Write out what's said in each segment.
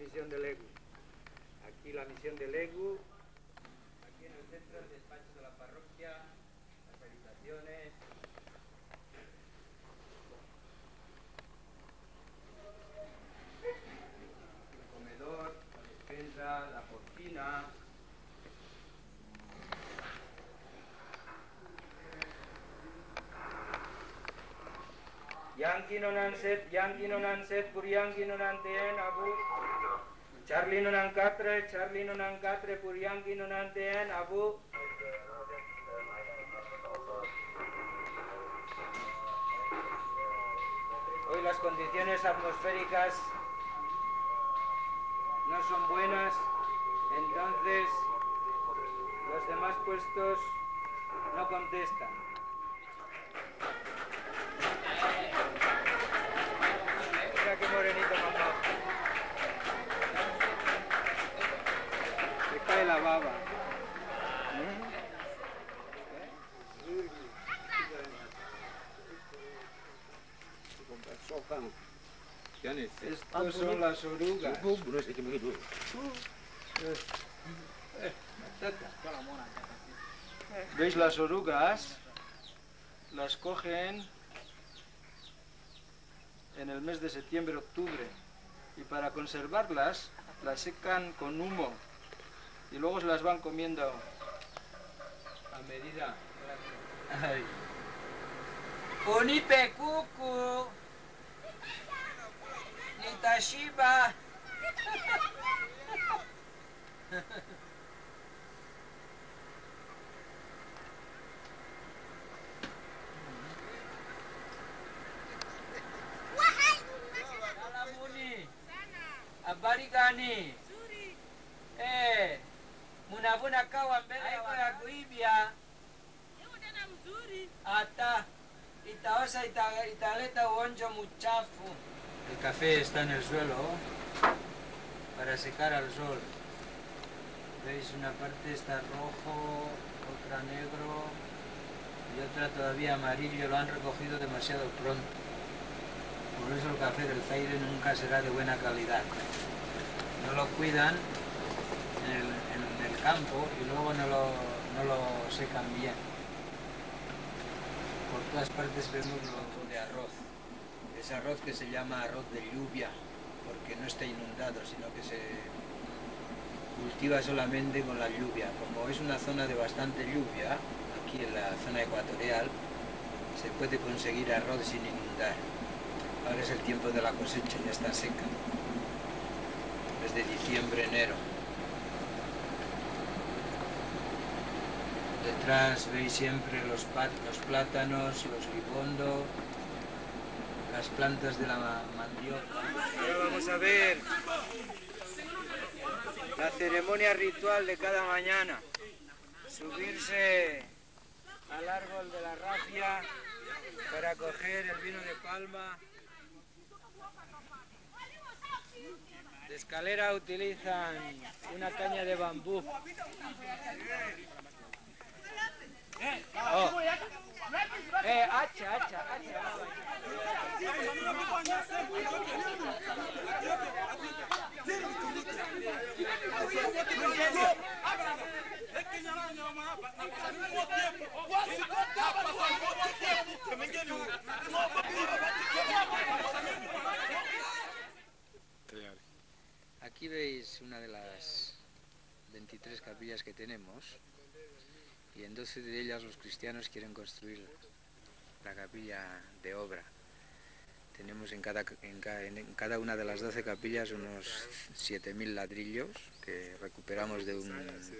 misión de Legu. Aquí la misión de Legu. Aquí en el centro el despacho de la parroquia, las habitaciones. El comedor, la despensa, la cocina. Yankee non set, Yankee non set, non anteen, abu. Charlie non han catre, Charlie non han catre, pur Yankee non anteen, abu. Hoy las condiciones atmosféricas no son buenas, entonces los demás puestos no contestan. Estos son las orugas. ¿Veis las orugas? Las cogen en el mes de septiembre, octubre. Y para conservarlas, las secan con humo. Y luego se las van comiendo a medida. Ay. Unipe cucu. Nitashiba. Munavuna kawa mbele ya kuibia. Hata itaosa ita, italeta uonjo muchafu. El café está en el suelo para secar al sol. Veis una parte está rojo, otra negro y otra todavía amarillo. Lo han recogido demasiado pronto. Por eso el café del Zaire nunca será de buena calidad. No lo cuidan en el, en el campo y luego no lo, no lo secan bien. Por todas partes vemos lo de arroz. Es arroz que se llama arroz de lluvia, porque no está inundado, sino que se cultiva solamente con la lluvia. Como es una zona de bastante lluvia, aquí en la zona ecuatorial, se puede conseguir arroz sin inundar. Ahora es el tiempo de la cosecha, ya está seca. Desde diciembre, enero. Detrás veis siempre los, los plátanos, los libondo, las plantas de la ma- mandioca. Vamos a ver la ceremonia ritual de cada mañana. Subirse al árbol de la rafia para coger el vino de palma. De escalera utilizan una caña de bambú. Aquí veis una de las 23 capillas que tenemos y en 12 de ellas los cristianos quieren construir la capilla de obra. Tenemos en cada, en ca- en cada una de las 12 capillas unos 7.000 ladrillos que recuperamos de un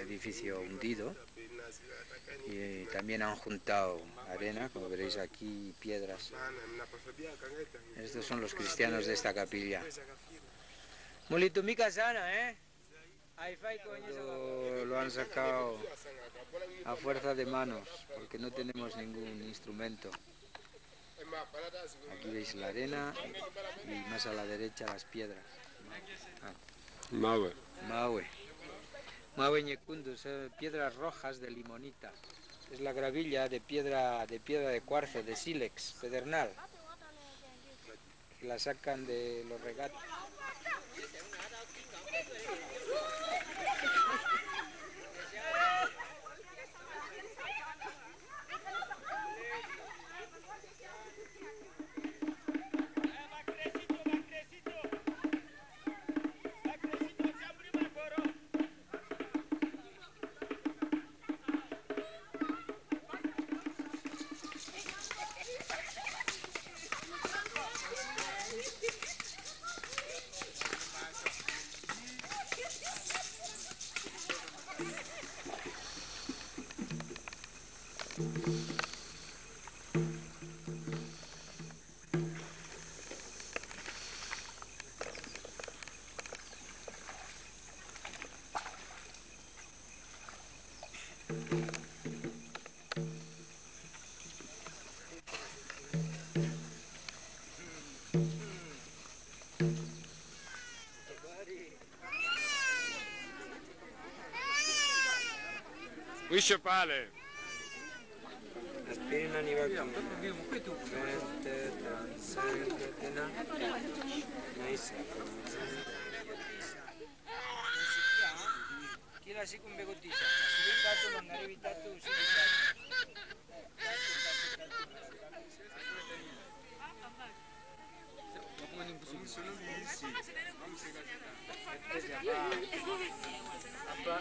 edificio hundido y también han juntado arena, como veréis aquí, piedras. Estos son los cristianos de esta capilla. Mulitumika sana, ¿eh? Lo, lo han sacado a fuerza de manos, porque no tenemos ningún instrumento. Aquí veis la arena y más a la derecha las piedras. Mawe. Mawe. Mawe ñecundu, son piedras rojas de limonita. Es la gravilla de piedra de piedra de cuarzo, de sílex, pedernal. La sacan de los regatos. Visciapale. Aspirina Nivagam. Veste Transangratana. Nice. Kila si kumbe kutisa. Sivitatu mangarivitatu sivitatu. Tatu, tatu, tatu. Apa?